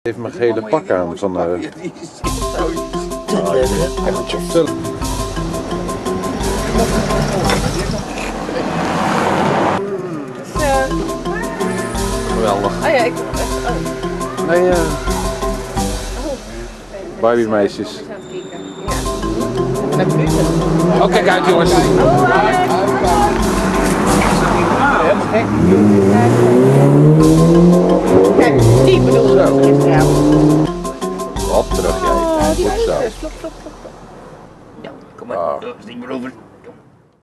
Die heeft mijn gele pak aan van... eh. Zo. Eh, Geweldig. oh ja, ik. eh, oh. Nee, eh, Oh. Barbie-meisjes. Oh, kijk uit jongens. Kijk, gisteravond. Op terug jij. Oh, Goed zo. klop, klop. klop. Ja, kom maar. Ah. Sting maar over.